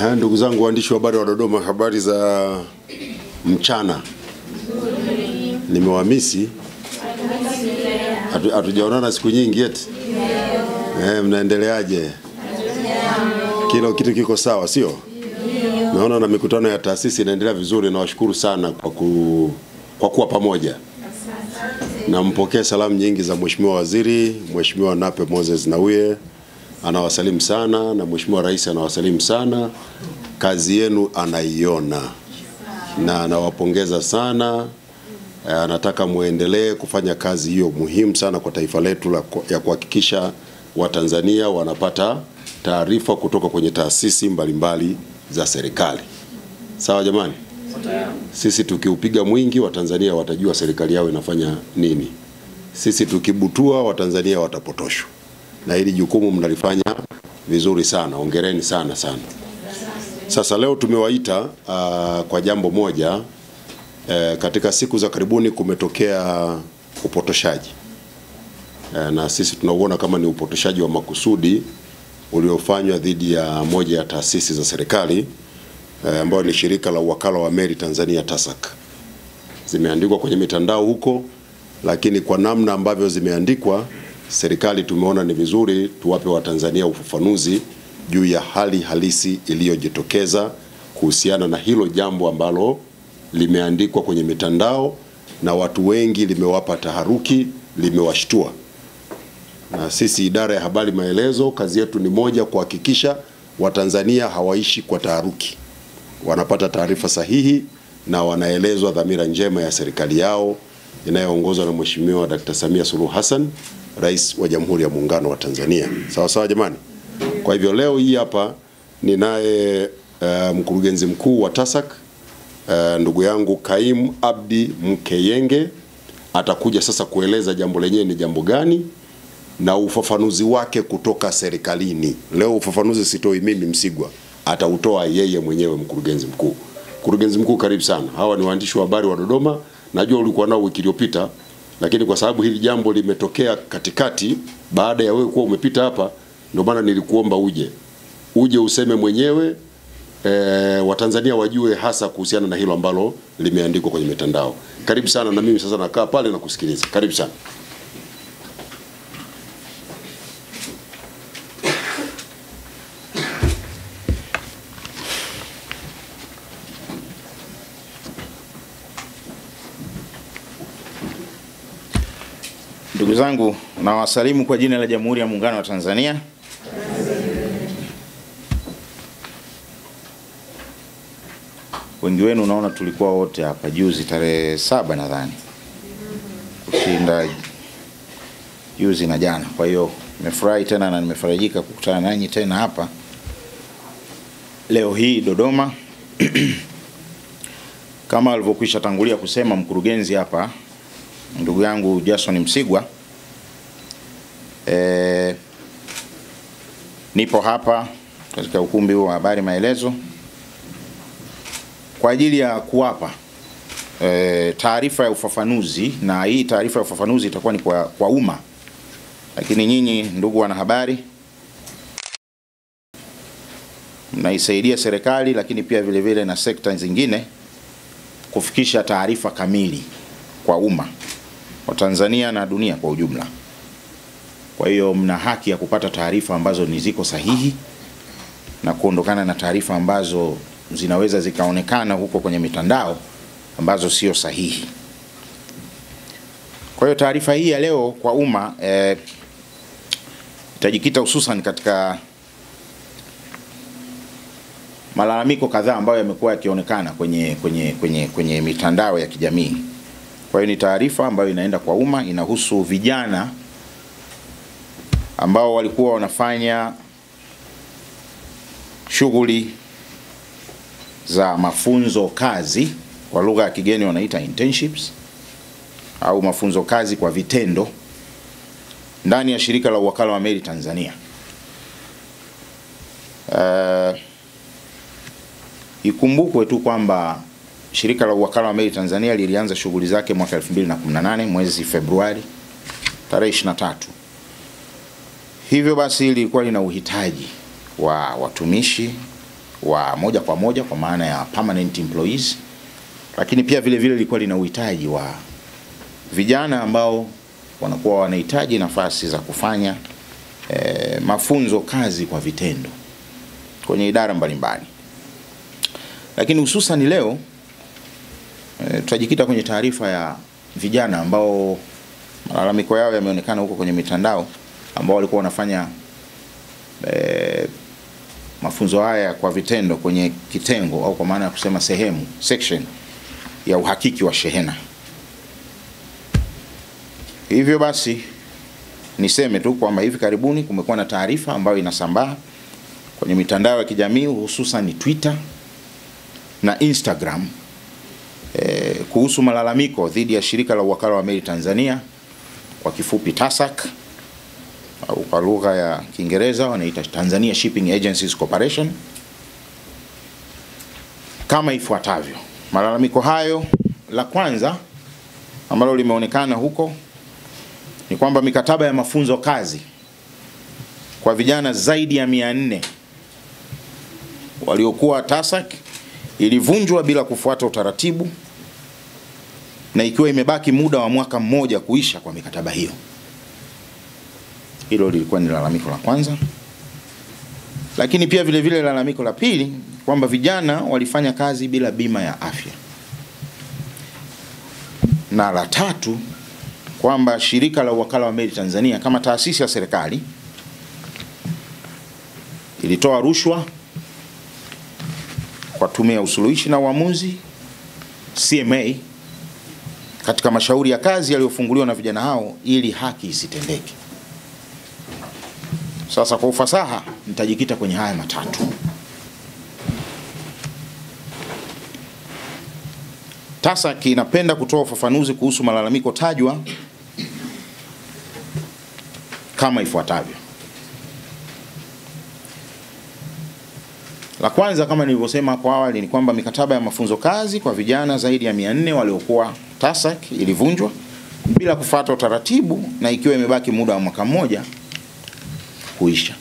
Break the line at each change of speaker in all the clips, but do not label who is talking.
Ha, ndugu zangu waandishi wa habari wa Dodoma, habari za mchana. Nimewamisi, hatujaonana siku nyingi eti. Eh, mnaendeleaje? Kila kitu kiko sawa, sio? Naona na mikutano ya taasisi inaendelea vizuri. Nawashukuru sana kwa, ku, kwa kuwa pamoja. Nampokea salamu nyingi za Mheshimiwa Waziri, Mheshimiwa Nape Moses Nnauye anawasalimu sana, na Mheshimiwa Rais anawasalimu sana. Kazi yenu anaiona na anawapongeza sana. Eh, Anataka muendelee kufanya kazi hiyo muhimu sana kwa taifa letu la ya kuhakikisha Watanzania wanapata taarifa kutoka kwenye taasisi mbalimbali za serikali. Sawa jamani? Sisi tukiupiga mwingi Watanzania watajua serikali yao inafanya nini. Sisi tukibutua Watanzania watapotoshwa, na hili jukumu mnalifanya vizuri sana. ongereni sana sana. Sasa leo tumewaita uh, kwa jambo moja. uh, katika siku za karibuni kumetokea upotoshaji uh, na sisi tunauona kama ni upotoshaji wa makusudi uliofanywa dhidi ya moja ya taasisi za serikali uh, ambayo ni shirika la uwakala wa meli Tanzania TASAC. Zimeandikwa kwenye mitandao huko, lakini kwa namna ambavyo zimeandikwa, serikali tumeona ni vizuri tuwape Watanzania ufafanuzi juu ya hali halisi iliyojitokeza kuhusiana na hilo jambo ambalo limeandikwa kwenye mitandao na watu wengi limewapa taharuki, limewashtua. Na sisi idara ya habari maelezo, kazi yetu ni moja, kuhakikisha Watanzania hawaishi kwa taharuki, wanapata taarifa sahihi na wanaelezwa dhamira njema ya serikali yao inayoongozwa na Mheshimiwa Dkt. Samia Suluhu Hassan, Rais wa Jamhuri ya Muungano wa Tanzania. Sawa sawa jamani. Kwa hivyo leo hii hapa ninaye uh, mkurugenzi mkuu wa TASAC uh, ndugu yangu Kaim Abdi Mkeyenge atakuja sasa kueleza jambo lenyewe ni jambo gani na ufafanuzi wake kutoka serikalini. Leo ufafanuzi sitoi mimi Msigwa, atautoa yeye mwenyewe mkurugenzi mkuu. Mkurugenzi mkuu, karibu sana. Hawa ni waandishi wa habari wa Dodoma, najua ulikuwa nao wiki iliyopita, lakini kwa sababu hili jambo limetokea katikati baada ya wewe kuwa umepita hapa, ndio maana nilikuomba uje uje useme mwenyewe e, Watanzania wajue hasa kuhusiana na hilo ambalo limeandikwa kwenye mitandao. Karibu sana, na mimi sasa nakaa pale na kusikiliza. Karibu sana.
Zangu, nawasalimu kwa jina la Jamhuri ya Muungano wa Tanzania. Wengi wenu naona tulikuwa wote hapa juzi tarehe saba nadhani kushinda juzi na jana. Kwa hiyo nimefurahi tena na nimefarajika kukutana nanyi tena hapa leo hii Dodoma. Kama alivyokwisha tangulia kusema mkurugenzi hapa ndugu yangu Jason Msigwa, e, nipo hapa katika ukumbi huu wa habari maelezo kwa ajili ya kuwapa e, taarifa ya ufafanuzi, na hii taarifa ya ufafanuzi itakuwa ni kwa, kwa umma, lakini nyinyi ndugu wanahabari mnaisaidia serikali, lakini pia vile vile na sekta zingine kufikisha taarifa kamili kwa umma wa Tanzania na dunia kwa ujumla. Kwa hiyo mna haki ya kupata taarifa ambazo ni ziko sahihi na kuondokana na taarifa ambazo zinaweza zikaonekana huko kwenye mitandao ambazo sio sahihi. Kwa hiyo taarifa hii ya leo kwa umma eh, itajikita hususan katika malalamiko kadhaa ambayo yamekuwa yakionekana kwenye, kwenye, kwenye, kwenye mitandao ya kijamii. Kwa hiyo ni taarifa ambayo inaenda kwa umma, inahusu vijana ambao walikuwa wanafanya shughuli za mafunzo kazi, kwa lugha ya kigeni wanaita internships au mafunzo kazi kwa vitendo ndani ya shirika la uwakala wa meli Tanzania. Uh, ikumbukwe tu kwamba shirika la uwakala wa meli Tanzania lilianza shughuli zake mwaka 2018 mwezi Februari tarehe 23. Hivyo basi lilikuwa lina uhitaji wa watumishi wa moja kwa moja kwa maana ya permanent employees, lakini pia vile vile lilikuwa lina uhitaji wa vijana ambao wanakuwa wanahitaji nafasi za kufanya eh, mafunzo kazi kwa vitendo kwenye idara mbalimbali, lakini hususan leo eh, tutajikita kwenye taarifa ya vijana ambao malalamiko yao yameonekana huko kwenye mitandao ambao walikuwa wanafanya e, mafunzo haya kwa vitendo kwenye kitengo au kwa maana ya kusema sehemu section ya uhakiki wa shehena. Hivyo basi niseme tu kwamba hivi karibuni kumekuwa na taarifa ambayo inasambaa kwenye mitandao ya kijamii hususan Twitter na Instagram eh, kuhusu malalamiko dhidi ya shirika la uwakala wa meli Tanzania kwa kifupi TASAC au kwa lugha ya Kiingereza wanaita Tanzania Shipping Agencies Corporation kama ifuatavyo. Malalamiko hayo, la kwanza ambalo limeonekana huko ni kwamba mikataba ya mafunzo kazi kwa vijana zaidi ya mia nne waliokuwa TASAC ilivunjwa bila kufuata utaratibu na ikiwa imebaki muda wa mwaka mmoja kuisha kwa mikataba hiyo. Hilo lilikuwa ni lalamiko la kwanza, lakini pia vile vile lalamiko la pili kwamba vijana walifanya kazi bila bima ya afya, na la tatu kwamba shirika la uwakala wa meli Tanzania kama taasisi ya serikali ilitoa rushwa kwa tume ya usuluhishi na uamuzi CMA katika mashauri ya kazi yaliyofunguliwa na vijana hao ili haki isitendeke. Sasa kwa ufasaha nitajikita kwenye haya matatu. TASAC inapenda kutoa ufafanuzi kuhusu malalamiko tajwa kama ifuatavyo. La kwanza kama nilivyosema hapo awali ni kwamba mikataba ya mafunzo kazi kwa vijana zaidi ya 400 waliokuwa TASAC ilivunjwa bila kufuata utaratibu na ikiwa imebaki muda wa mwaka mmoja kuisha.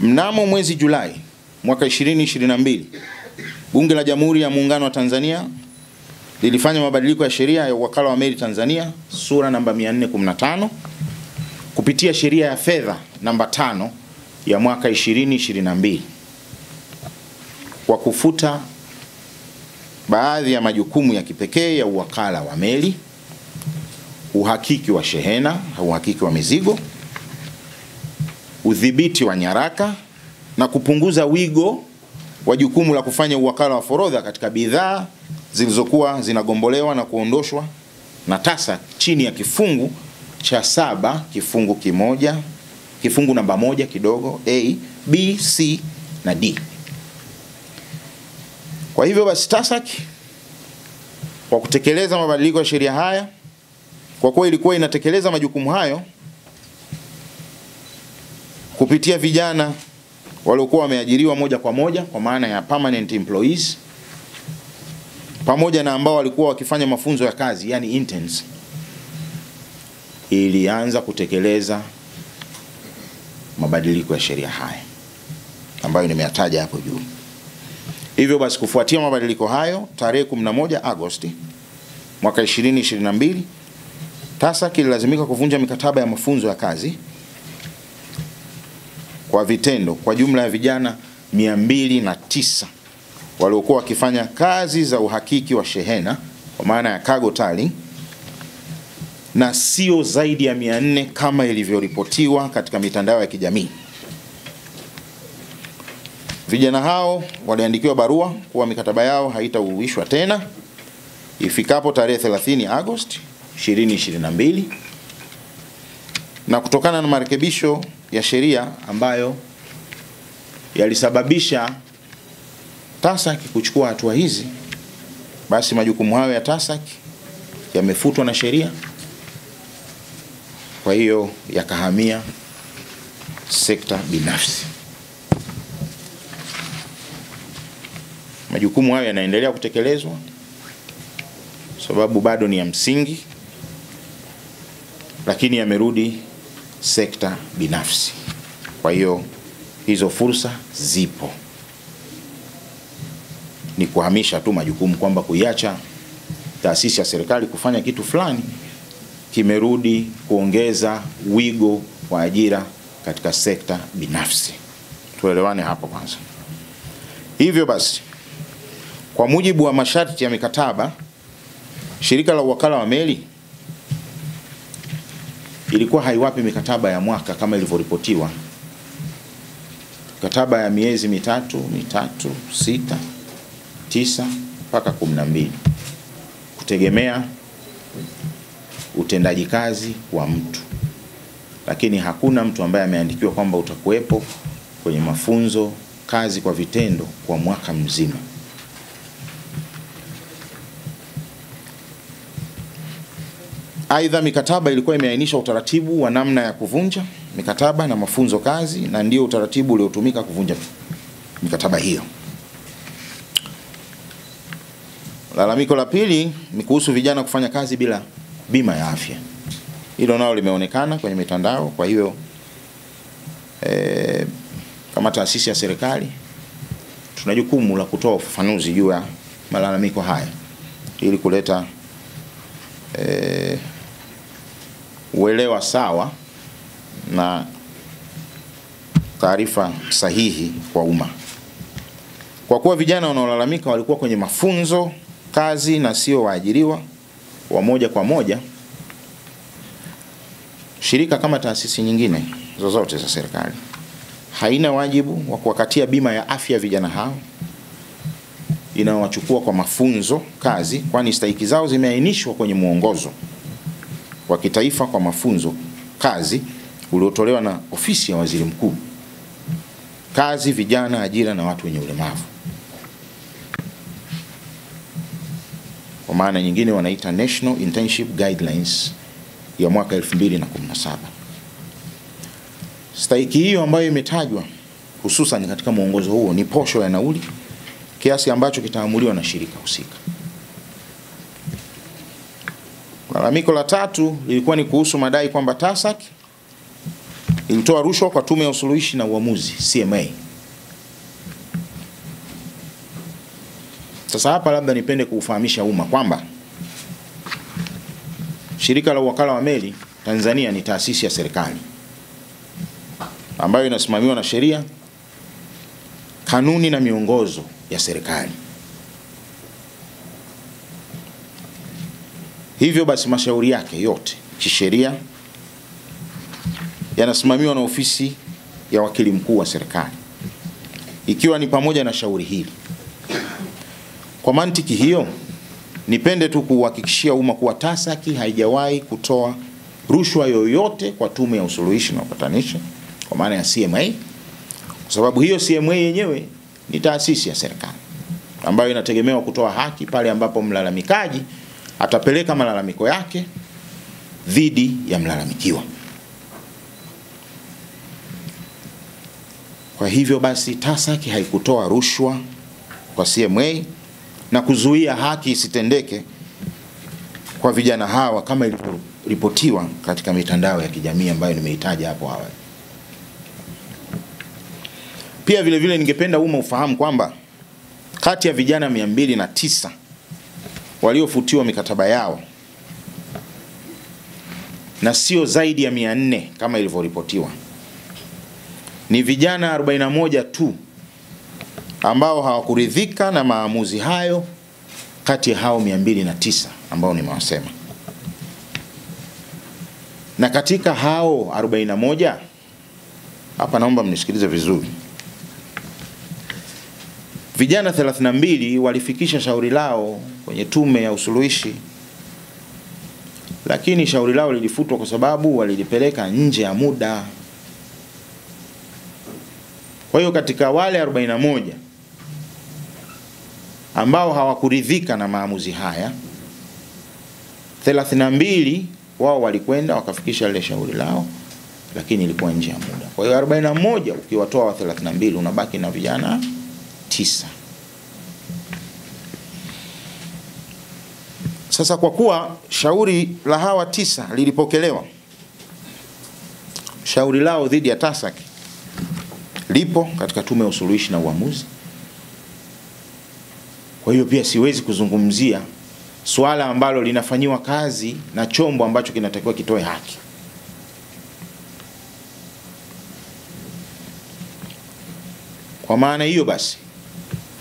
Mnamo mwezi Julai mwaka 2022 Bunge la Jamhuri ya Muungano wa Tanzania lilifanya mabadiliko ya sheria ya Wakala wa meli Tanzania sura namba 415 kupitia sheria ya fedha namba tano ya mwaka 2022 kwa kufuta baadhi ya majukumu ya kipekee ya uwakala wa meli, uhakiki wa shehena, uhakiki wa mizigo, udhibiti wa nyaraka na kupunguza wigo wa jukumu la kufanya uwakala wa forodha katika bidhaa zilizokuwa zinagombolewa na kuondoshwa na TASAC chini ya kifungu cha saba kifungu kimoja kifungu namba moja kidogo A, B, C na D. Kwa hivyo basi TASAC kwa kutekeleza mabadiliko ya sheria haya, kwa kuwa ilikuwa inatekeleza majukumu hayo kupitia vijana waliokuwa wameajiriwa moja kwa moja kwa maana ya permanent employees pamoja na ambao walikuwa wakifanya mafunzo ya kazi yani interns, ilianza kutekeleza mabadiliko ya sheria haya ambayo nimeyataja hapo juu. Hivyo basi kufuatia mabadiliko hayo, tarehe 11 Agosti mwaka 2022 TASAC kililazimika kuvunja mikataba ya mafunzo ya kazi kwa vitendo kwa jumla ya vijana 209 waliokuwa wakifanya kazi za uhakiki wa shehena kwa maana ya cargo tally na sio zaidi ya 400 kama ilivyoripotiwa katika mitandao ya kijamii. Vijana hao waliandikiwa barua kuwa mikataba yao haitauishwa tena ifikapo tarehe 30 Agosti 2022 na kutokana na marekebisho ya sheria ambayo yalisababisha TASAC kuchukua hatua hizi, basi majukumu hayo ya TASAC yamefutwa na sheria, kwa hiyo yakahamia sekta binafsi. Majukumu hayo yanaendelea kutekelezwa sababu bado ni ya msingi, lakini yamerudi sekta binafsi. Kwa hiyo hizo fursa zipo, ni kuhamisha tu majukumu, kwamba kuiacha taasisi ya serikali kufanya kitu fulani kimerudi kuongeza wigo wa ajira katika sekta binafsi. Tuelewane hapo kwanza. Hivyo basi, kwa mujibu wa masharti ya mikataba, shirika la uwakala wa meli ilikuwa haiwapi mikataba ya mwaka kama ilivyoripotiwa, mikataba ya miezi mitatu mitatu, sita, tisa mpaka kumi na mbili. Kutegemea utendaji kazi wa mtu, lakini hakuna mtu ambaye ameandikiwa kwamba utakuwepo kwenye mafunzo kazi kwa vitendo kwa mwaka mzima. Aidha, mikataba ilikuwa imeainisha utaratibu wa namna ya kuvunja mikataba na mafunzo kazi, na ndio utaratibu uliotumika kuvunja mikataba hiyo. Lalamiko la pili ni kuhusu vijana kufanya kazi bila bima ya afya. Hilo nalo limeonekana kwenye mitandao. Kwa hiyo e, kama taasisi ya serikali tuna jukumu la kutoa ufafanuzi juu ya malalamiko haya ili kuleta e, uelewa sawa na taarifa sahihi kwa umma. Kwa kuwa vijana wanaolalamika walikuwa kwenye mafunzo kazi na sio waajiriwa wa moja kwa moja, shirika kama taasisi nyingine zozote za serikali haina wajibu wa kuwakatia bima ya afya vijana hao inayowachukua kwa mafunzo kazi, kwani stahiki zao zimeainishwa kwenye mwongozo wa kitaifa kwa mafunzo kazi uliotolewa na ofisi ya waziri mkuu, kazi, vijana, ajira na watu wenye ulemavu. Kwa maana nyingine wanaita National Internship Guidelines ya mwaka 2017. Stahiki hiyo ambayo imetajwa hususan katika mwongozo huo ni posho ya nauli kiasi ambacho kitaamuliwa na shirika husika. Lalamiko la tatu lilikuwa ni kuhusu madai kwamba TASAC ilitoa rushwa kwa tume ya usuluhishi na uamuzi CMA. Sasa hapa labda nipende kuufahamisha umma kwamba shirika la uwakala wa meli Tanzania ni taasisi ya serikali ambayo inasimamiwa na sheria, kanuni na miongozo ya serikali. Hivyo basi mashauri yake yote kisheria yanasimamiwa na ofisi ya wakili mkuu wa serikali, ikiwa ni pamoja na shauri hili. Kwa mantiki hiyo, nipende tu kuhakikishia umma kuwa TASAC haijawahi kutoa rushwa yoyote kwa tume ya usuluhishi na upatanishi kwa maana ya CMA, kwa sababu hiyo CMA yenyewe ni taasisi ya serikali ambayo inategemewa kutoa haki pale ambapo mlalamikaji atapeleka malalamiko yake dhidi ya mlalamikiwa. Kwa hivyo basi TASAC haikutoa rushwa kwa CMA na kuzuia haki isitendeke kwa vijana hawa kama ilivyoripotiwa katika mitandao ya kijamii ambayo nimeitaja hapo awali. Pia vile vile ningependa umma ufahamu kwamba kati ya vijana mia mbili na tisa waliofutiwa mikataba yao. Na sio zaidi ya mia nne kama ilivyoripotiwa, ni vijana 41 tu ambao hawakuridhika na maamuzi hayo kati ya hao 209 ambao nimewasema. Na katika hao 41 hapa, naomba mnisikilize vizuri, vijana 32 walifikisha shauri lao kwenye tume ya usuluhishi, lakini shauri lao lilifutwa kwa sababu walilipeleka nje ya muda. Kwa hiyo katika wale 41 ambao hawakuridhika na maamuzi haya 32 wao walikwenda wakafikisha lile shauri lao, lakini ilikuwa nje ya muda. Kwa hiyo 41 ukiwatoa wa 32 unabaki na vijana tisa. Sasa kwa kuwa shauri la hawa tisa lilipokelewa, shauri lao dhidi ya TASAC lipo katika tume ya usuluhishi na uamuzi. Kwa hiyo pia siwezi kuzungumzia swala ambalo linafanyiwa kazi na chombo ambacho kinatakiwa kitoe haki. Kwa maana hiyo basi,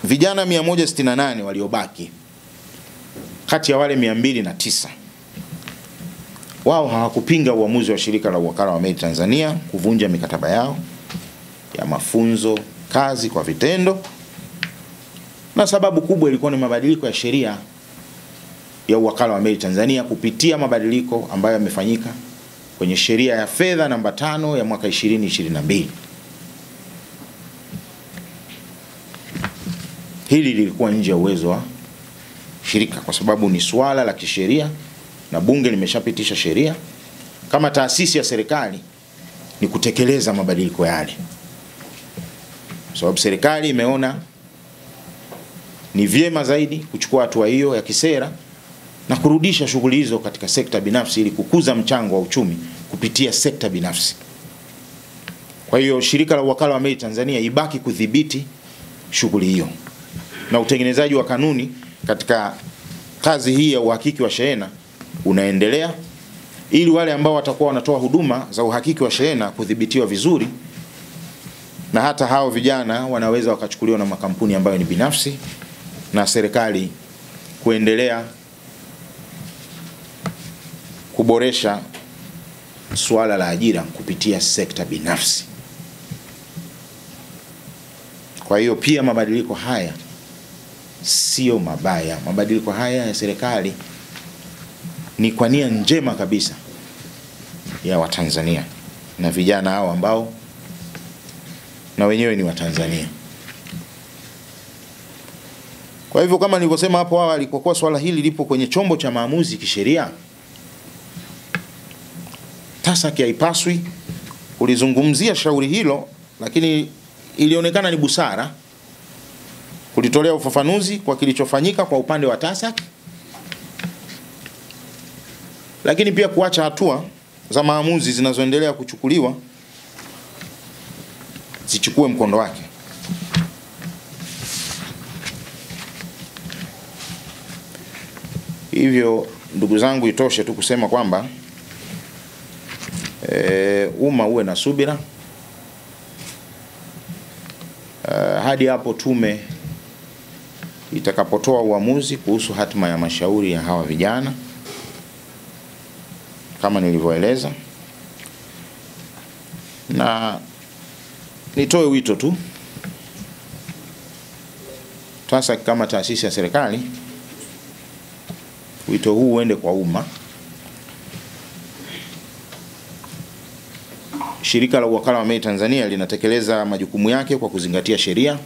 vijana 168 waliobaki kati ya wale 209 wao hawakupinga uamuzi wa shirika la uwakala wa meli Tanzania kuvunja mikataba yao ya mafunzo kazi kwa vitendo, na sababu kubwa ilikuwa ni mabadiliko ya sheria ya uwakala wa meli Tanzania kupitia mabadiliko ambayo yamefanyika kwenye sheria ya fedha namba tano ya mwaka 2022. Hili lilikuwa nje ya uwezo wa shirika kwa sababu ni swala la kisheria na bunge limeshapitisha sheria. Kama taasisi ya serikali ni kutekeleza mabadiliko yale, kwa sababu serikali imeona ni vyema zaidi kuchukua hatua hiyo ya kisera na kurudisha shughuli hizo katika sekta binafsi ili kukuza mchango wa uchumi kupitia sekta binafsi. Kwa hiyo shirika la uwakala wa meli Tanzania ibaki kudhibiti shughuli hiyo na utengenezaji wa kanuni katika kazi hii ya uhakiki wa shehena unaendelea ili wale ambao watakuwa wanatoa huduma za uhakiki wa shehena kudhibitiwa vizuri, na hata hao vijana wanaweza wakachukuliwa na makampuni ambayo ni binafsi na serikali kuendelea kuboresha suala la ajira kupitia sekta binafsi. Kwa hiyo pia mabadiliko haya sio mabaya. Mabadiliko haya ya serikali ni kwa nia njema kabisa ya Watanzania na vijana hao ambao na wenyewe ni Watanzania. Kwa hivyo kama nilivyosema hapo awali, kwa kuwa swala hili lipo kwenye chombo cha maamuzi kisheria, TASAC haipaswi kulizungumzia shauri hilo, lakini ilionekana ni busara kulitolea ufafanuzi kwa kilichofanyika kwa upande wa TASAC, lakini pia kuacha hatua za maamuzi zinazoendelea kuchukuliwa zichukue mkondo wake. Hivyo ndugu zangu, itoshe tu kusema kwamba e, umma uwe na subira e, hadi hapo tume itakapotoa uamuzi kuhusu hatima ya mashauri ya hawa vijana. Kama nilivyoeleza, na nitoe wito tu sasa kama taasisi ya serikali, wito huu uende kwa umma. Shirika la Uwakala wa Meli Tanzania linatekeleza majukumu yake kwa kuzingatia sheria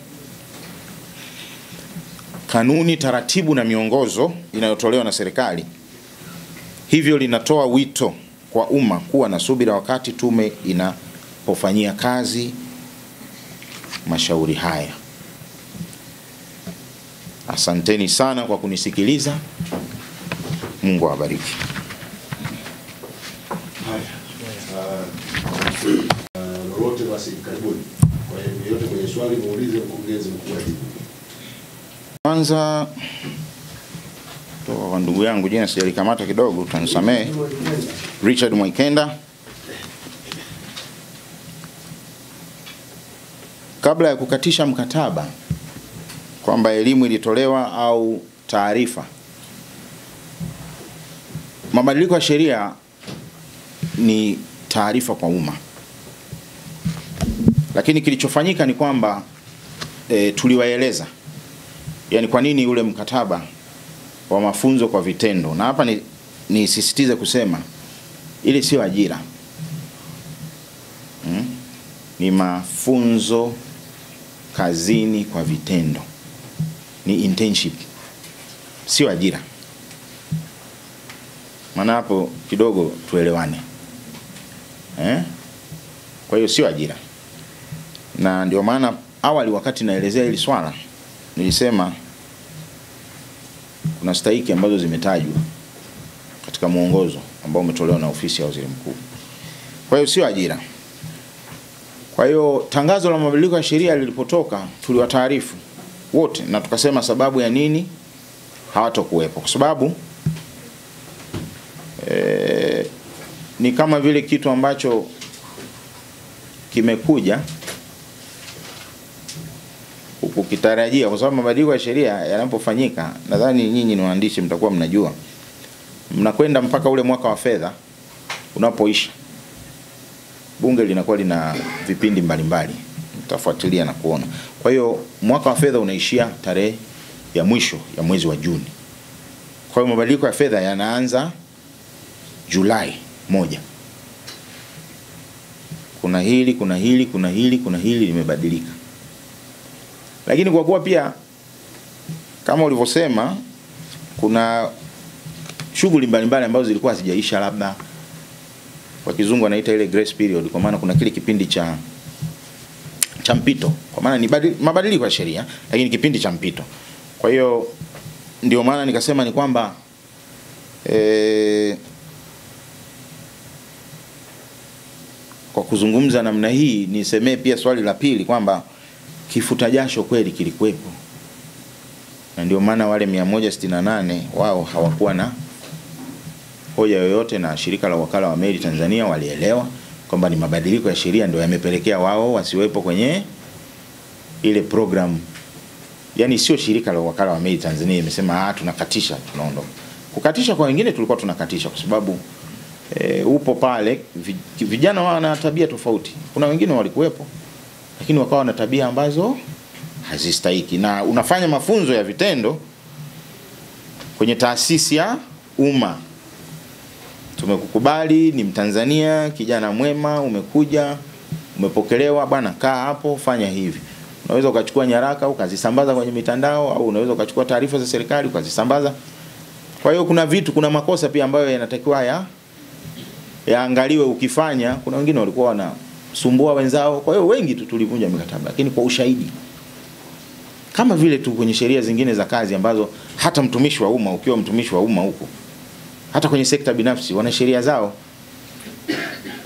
kanuni, taratibu na miongozo inayotolewa na serikali. Hivyo linatoa wito kwa umma kuwa na subira wakati tume inapofanyia kazi mashauri haya. Asanteni sana kwa kunisikiliza. Mungu awabariki.
lolote basi karibuni. Kwa hiyo yote kwenye swali muulize mkurugenzi mkuu wa.
Kwanza kwa ndugu yangu, jina sijalikamata kidogo, utanisamehe. Richard Mwaikenda, kabla ya kukatisha mkataba kwamba elimu ilitolewa au taarifa, mabadiliko ya sheria ni taarifa kwa umma, lakini kilichofanyika ni kwamba e, tuliwaeleza yani kwa nini ule mkataba wa mafunzo kwa vitendo, na hapa ni nisisitize kusema ile sio ajira hmm? Ni mafunzo kazini kwa vitendo, ni internship, sio ajira. Maana hapo kidogo tuelewane eh? Kwa hiyo sio ajira, na ndio maana awali wakati naelezea hili swala nilisema kuna stahiki ambazo zimetajwa katika mwongozo ambao umetolewa na ofisi ya waziri mkuu. Kwa hiyo sio ajira. Kwa hiyo tangazo la mabadiliko ya sheria lilipotoka, tuliwataarifu wote na tukasema sababu ya nini hawatokuwepo, kwa sababu e, ni kama vile kitu ambacho kimekuja ukitarajia, kwa sababu mabadiliko ya sheria yanapofanyika, nadhani nyinyi ni waandishi, mtakuwa mnajua, mnakwenda mpaka ule mwaka wa fedha unapoisha, bunge linakuwa lina vipindi mbalimbali, mtafuatilia na kuona. Kwa hiyo mwaka wa fedha unaishia tarehe ya mwisho ya mwezi wa Juni. Kwa hiyo mabadiliko ya fedha yanaanza Julai moja. Kuna hili, kuna hili, kuna hili, kuna hili limebadilika lakini kwa kuwa pia kama ulivyosema kuna shughuli mbalimbali ambazo zilikuwa hazijaisha, labda kwa kizungu anaita ile grace period, kwa maana kuna kile kipindi cha cha mpito, kwa maana ni mabadiliko ya sheria, lakini kipindi cha mpito. Kwa hiyo ndio maana nikasema ni kwamba e, kwa kuzungumza namna hii nisemee pia swali la pili kwamba kifuta jasho kweli kilikuwepo, na ndio maana wale 168 wao hawakuwa na hoja yoyote, na shirika la wakala wa meli Tanzania walielewa kwamba ni mabadiliko ya sheria ndio yamepelekea wao wasiwepo kwenye ile program. Yani sio shirika la wakala wa meli Tanzania imesema ah, tunakatisha tunaondoka. Kukatisha kwa wengine tulikuwa tunakatisha kwa sababu e, upo pale, vijana wana tabia tofauti. Kuna wengine walikuwepo lakini wakawa na tabia ambazo hazistahiki, na unafanya mafunzo ya vitendo kwenye taasisi ya umma. Tumekukubali, ni Mtanzania, kijana mwema, umekuja, umepokelewa, bwana, kaa hapo, fanya hivi. Unaweza ukachukua nyaraka ukazisambaza kwenye mitandao, au unaweza ukachukua taarifa za serikali ukazisambaza. Kwa hiyo kuna vitu, kuna makosa pia ambayo yanatakiwa ya yaangaliwe ukifanya. Kuna wengine walikuwa wana sumbua wenzao. Kwa hiyo wengi tu tulivunja mikataba, lakini kwa ushahidi, kama vile tu kwenye sheria zingine za kazi ambazo hata mtumishi wa umma, ukiwa mtumishi wa umma huko, hata kwenye sekta binafsi wana sheria zao.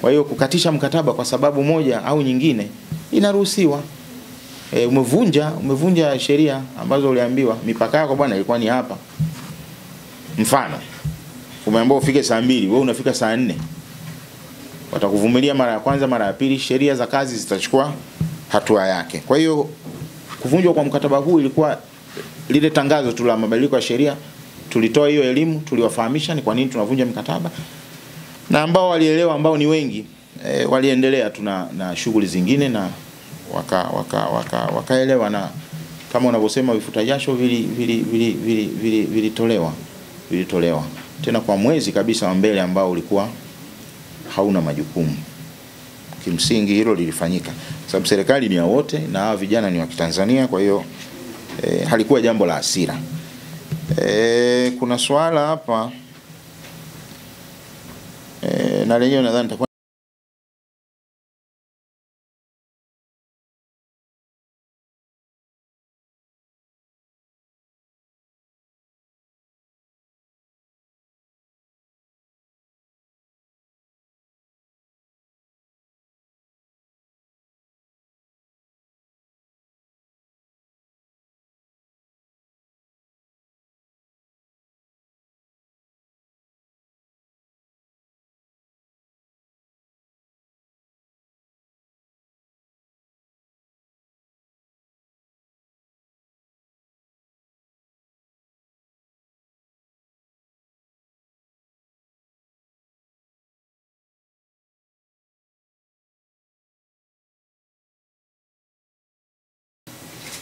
Kwa hiyo kukatisha mkataba kwa sababu moja au nyingine inaruhusiwa. E, umevunja umevunja sheria ambazo uliambiwa mipaka yako bwana ilikuwa ni hapa. Mfano, umeambiwa ufike saa mbili, wewe unafika saa nne watakuvumilia mara ya kwanza, mara ya pili, sheria za kazi zitachukua hatua yake. Kwa hiyo kuvunjwa kwa mkataba huu ilikuwa lile tangazo tu la mabadiliko ya sheria, tulitoa hiyo elimu, tuliwafahamisha ni kwa nini tunavunja mkataba, na ambao walielewa, ambao ni wengi e, waliendelea tu na shughuli zingine na waka waka waka wakaelewa, na kama unavyosema vifuta jasho vili, vili, vili, vili, vilitolewa vilitolewa. Tena kwa mwezi kabisa wa mbele ambao ulikuwa hauna majukumu. Kimsingi hilo lilifanyika, sababu serikali ni ya wote na hawa vijana ni wa Kitanzania. Kwa hiyo e, halikuwa jambo la hasira. E, kuna swala hapa e, na lenyewe nadhani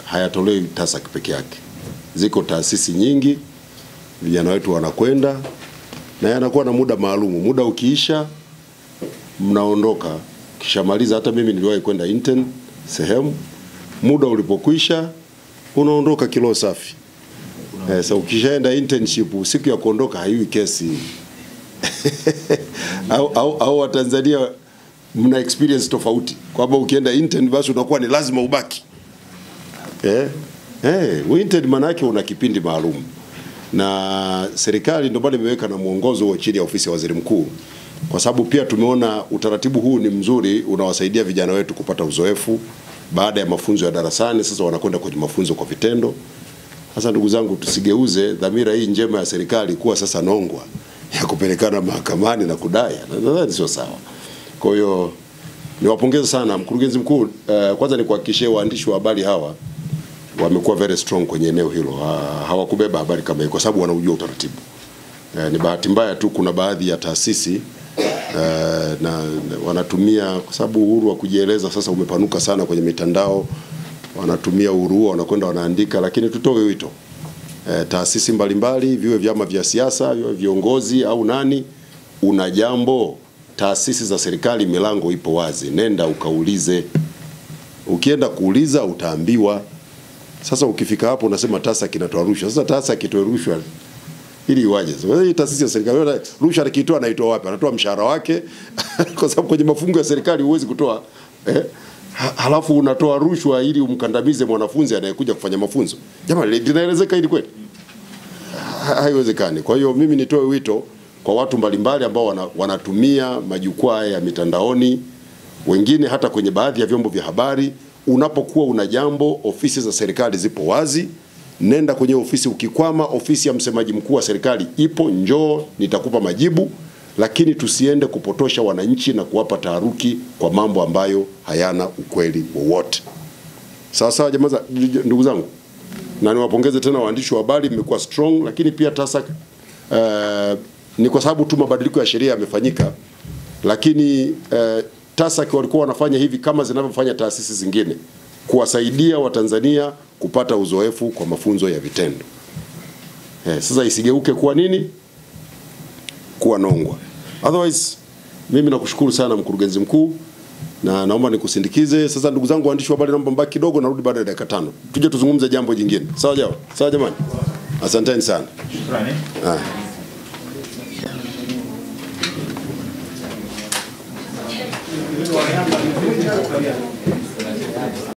hayatolewi TASAC peke yake, ziko taasisi nyingi, vijana wetu wanakwenda na yanakuwa na muda maalumu. Muda ukiisha, mnaondoka. Kishamaliza, hata mimi niliwahi kwenda intern sehemu, muda ulipokwisha, unaondoka kilo safi. Eh, sasa ukishaenda internship, siku ya kuondoka haiwi kesi au, au, au Watanzania mna experience tofauti kwamba ukienda intern basi unakuwa ni lazima ubaki eh, eh, winted manake una kipindi maalum, na serikali ndio maana imeweka na mwongozo huo chini ya ofisi ya waziri mkuu kwa sababu pia tumeona utaratibu huu ni mzuri, unawasaidia vijana wetu kupata uzoefu baada ya mafunzo ya darasani. Sasa wanakwenda kwenye mafunzo kwa vitendo. Sasa ndugu zangu, tusigeuze dhamira hii njema ya serikali kuwa sasa nongwa ya kupelekana mahakamani na kudai, nadhani sio sawa. Kwa hiyo niwapongeze sana mkurugenzi mkuu. Uh, kwanza nikuhakikishie waandishi wa habari hawa wamekuwa very strong kwenye eneo hilo. Ha, hawakubeba habari kama hiyo kwa sababu wanaujua utaratibu. E, ni bahati mbaya tu kuna baadhi ya taasisi e, na, na wanatumia kwa sababu uhuru wa kujieleza sasa umepanuka sana kwenye mitandao, wanatumia uhuru huo wanakwenda wanaandika, lakini tutoe wito e, taasisi mbalimbali viwe vyama vya siasa viwe viongozi au nani, una jambo, taasisi za serikali milango ipo wazi, nenda ukaulize. Ukienda kuuliza utaambiwa. Sasa ukifika hapo unasema TASAC inatoa rushwa. Sasa TASAC itoe rushwa ili iwaje? Hii taasisi ya serikali rushwa akitoa anaitoa wapi? Anatoa mshahara wake kwa sababu kwenye mafungo ya serikali huwezi kutoa eh? Halafu unatoa rushwa ili umkandamize mwanafunzi anayekuja kufanya mafunzo. Jamani, linaelezeka hili kweli? Haiwezekani. Kwa hiyo mimi nitoe wito kwa watu mbalimbali ambao wana, wanatumia majukwaa ya mitandaoni, wengine hata kwenye baadhi ya vyombo vya habari. Unapokuwa una jambo, ofisi za serikali zipo wazi, nenda kwenye ofisi. Ukikwama, ofisi ya msemaji mkuu wa serikali ipo, njoo, nitakupa majibu lakini tusiende kupotosha wananchi na kuwapa taharuki kwa mambo ambayo hayana ukweli wowote. Sawa, jamaa ndugu zangu, na niwapongeze tena waandishi wa habari, mmekuwa strong, lakini pia TASAC uh, ni kwa sababu tu mabadiliko ya sheria yamefanyika, lakini uh, TASAC walikuwa wanafanya hivi kama zinavyofanya taasisi zingine, kuwasaidia Watanzania kupata uzoefu kwa mafunzo ya vitendo. Eh, sasa isigeuke kuwa nini? kuwa nongwa. Otherwise, mimi nakushukuru sana mkurugenzi mkuu na naomba nikusindikize. Sasa ndugu zangu waandishi wa habari, naomba mbaki kidogo, narudi baada ya dakika tano, tuje tuzungumze jambo jingine. Sawa jawa? Sawa jamani, asanteni sana.
Shukrani.
Haya. Lo que hagamos a.